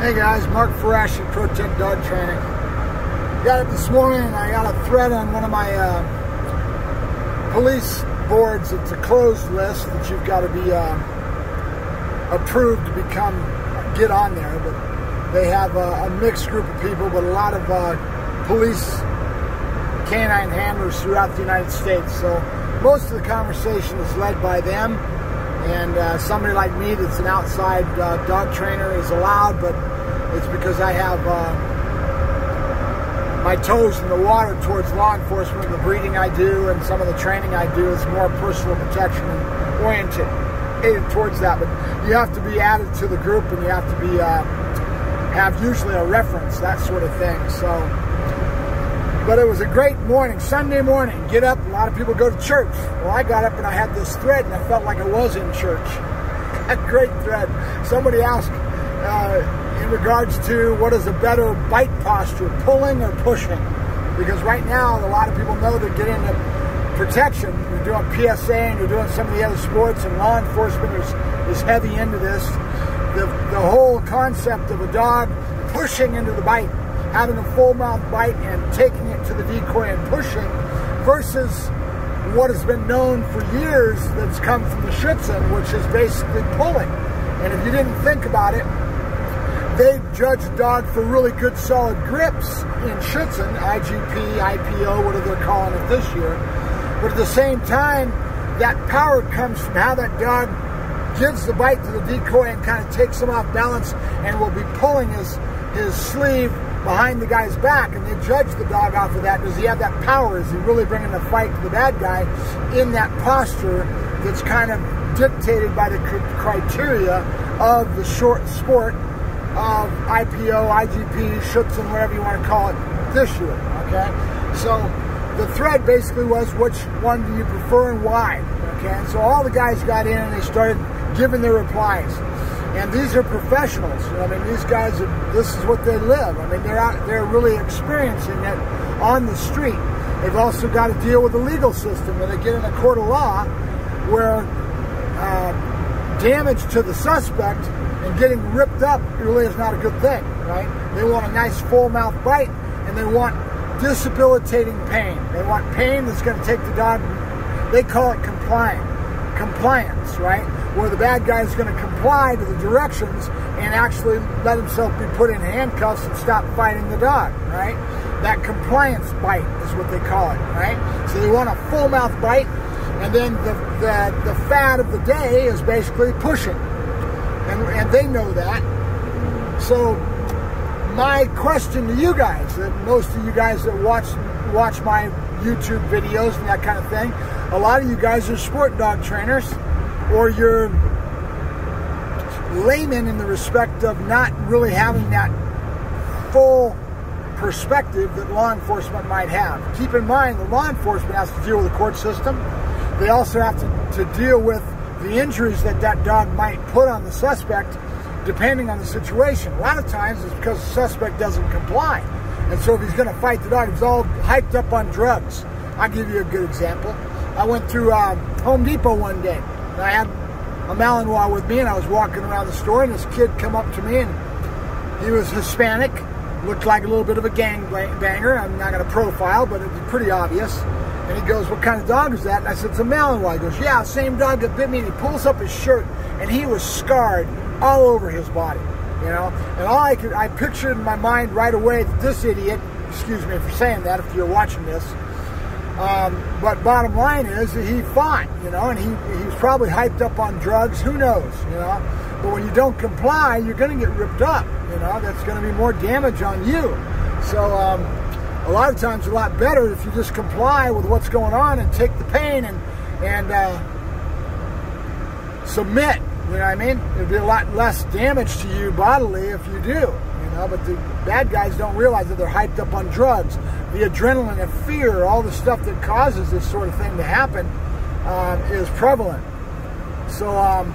Hey guys, Mark Ferrasci at Pro-Tech Dog Training. Got up this morning and I got a thread on one of my uh, police boards. It's a closed list that you've got to be uh, approved to become, get on there. But they have a, a mixed group of people, but a lot of uh, police canine handlers throughout the United States. So most of the conversation is led by them and uh, somebody like me that's an outside uh, dog trainer is allowed, but it's because I have uh, my toes in the water towards law enforcement. The breeding I do and some of the training I do is more personal protection oriented towards that. But you have to be added to the group, and you have to be uh, have usually a reference, that sort of thing. So. But it was a great morning, Sunday morning. Get up, a lot of people go to church. Well, I got up and I had this thread and I felt like I was in church. a great thread. Somebody asked uh, in regards to what is a better bite posture, pulling or pushing? Because right now, a lot of people know they're getting into protection. You're doing PSA and you're doing some of the other sports and law enforcement is, is heavy into this. The, the whole concept of a dog pushing into the bite having a full mouth bite and taking it to the decoy and pushing versus what has been known for years that's come from the Schutzhund, which is basically pulling. And if you didn't think about it, they judge a dog for really good solid grips in Schutzhund, IGP, IPO, whatever they're calling it this year. But at the same time, that power comes from how that dog gives the bite to the decoy and kind of takes him off balance and will be pulling his, his sleeve behind the guy's back, and they judge the dog off of that. Does he have that power? Is he really bringing the fight to the bad guy in that posture that's kind of dictated by the criteria of the short sport of IPO, IGP, Schutzhund, whatever you want to call it this year, okay? So the thread basically was which one do you prefer and why, okay? So all the guys got in and they started giving their replies. And these are professionals. I mean, these guys, are, this is what they live. I mean, they're out, they're really experiencing it on the street. They've also got to deal with the legal system, and they get in a court of law where uh, damage to the suspect and getting ripped up really is not a good thing, right? They want a nice full mouth bite, and they want disabilitating pain. They want pain that's going to take the dog. They call it compliant, compliance, right? Where the bad guy is going to comply to the directions and actually let himself be put in handcuffs and stop fighting the dog, right? That compliance bite is what they call it, right? So they want a full mouth bite, and then the, the, the fad of the day is basically pushing. And, and they know that. So my question to you guys, that most of you guys that watch watch my YouTube videos and that kind of thing, a lot of you guys are sport dog trainers or you're layman in the respect of not really having that full perspective that law enforcement might have. Keep in mind, the law enforcement has to deal with the court system. They also have to, to deal with the injuries that that dog might put on the suspect depending on the situation. A lot of times it's because the suspect doesn't comply. And so if he's going to fight the dog, he's all hyped up on drugs. I'll give you a good example. I went through uh, Home Depot one day and I had a Malinois with me, and I was walking around the store, and this kid come up to me, and he was Hispanic, looked like a little bit of a gang banger. I'm not going to profile, but it was pretty obvious. And he goes, what kind of dog is that? And I said, it's a Malinois. He goes, yeah, same dog that bit me. And he pulls up his shirt, and he was scarred all over his body, you know? And all I could, I pictured in my mind right away that this idiot, excuse me for saying that if you're watching this, um, but bottom line is he fought, you know, and he, he was probably hyped up on drugs. Who knows, you know? But when you don't comply, you're going to get ripped up, you know? That's going to be more damage on you. So um, a lot of times a lot better if you just comply with what's going on and take the pain and, and uh, submit, you know what I mean? It'd be a lot less damage to you bodily if you do know, but the bad guys don't realize that they're hyped up on drugs. The adrenaline and fear, all the stuff that causes this sort of thing to happen um, is prevalent. So um,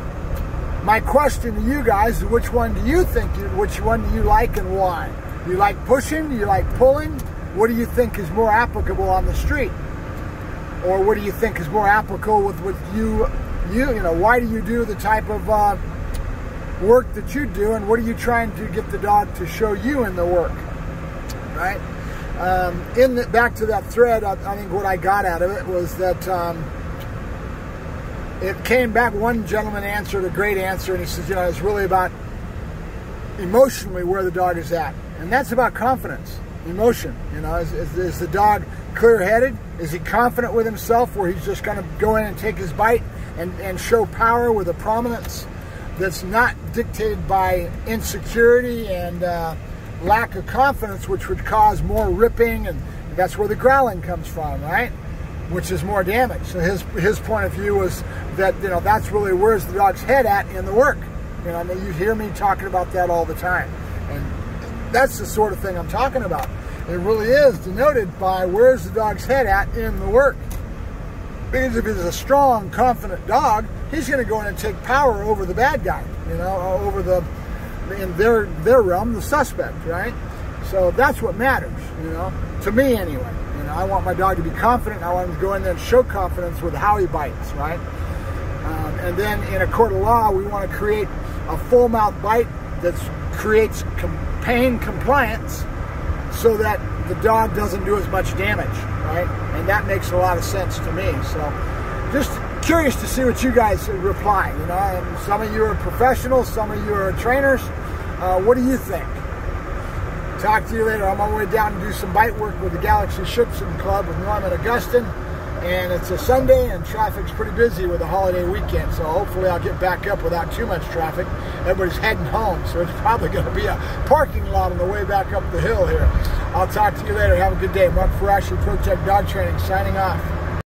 my question to you guys is which one do you think, you, which one do you like and why? Do you like pushing? Do you like pulling? What do you think is more applicable on the street? Or what do you think is more applicable with, you, you, you know, why do you do the type of uh, work that you do and what are you trying to get the dog to show you in the work, right? Um, in the, back to that thread, I, I, think what I got out of it was that um, it came back. One gentleman answered a great answer, and he says, you know, it's really about emotionally where the dog is at, and that's about confidence, emotion. You know, is, is, is the dog clear-headed? Is he confident with himself, where he's just going to go in and take his bite and, and show power with a prominence that's not dictated by insecurity and uh, lack of confidence, which would cause more ripping, and that's where the growling comes from, right? Which is more damage. So his his point of view was that you know that's really where's the dog's head at in the work. You know, I mean, you hear me talking about that all the time, and that's the sort of thing I'm talking about. It really is denoted by where's the dog's head at in the work. Because if he's a strong, confident dog, he's going to go in and take power over the bad guy. You know, over the in their their realm, the suspect, right? So that's what matters, you know, to me anyway. You know, I want my dog to be confident. I want him to go in there and show confidence with how he bites, right? Um, and then in a court of law, we want to create a full mouth bite that creates com pain compliance so that the dog doesn't do as much damage, right? And that makes a lot of sense to me. So just curious to see what you guys reply. You know, and some of you are professionals, some of you are trainers. Uh, what do you think? Talk to you later. I'm on my way down to do some bite work with the Galaxy Schutzhund Club with Norman Augustin. And it's a Sunday and traffic's pretty busy with the holiday weekend. So hopefully I'll get back up without too much traffic. Everybody's heading home. So it's probably going to be a parking lot on the way back up the hill here. I'll talk to you later. Have a good day. Mark Ferrasci, Pro-Tech Dog Training, signing off.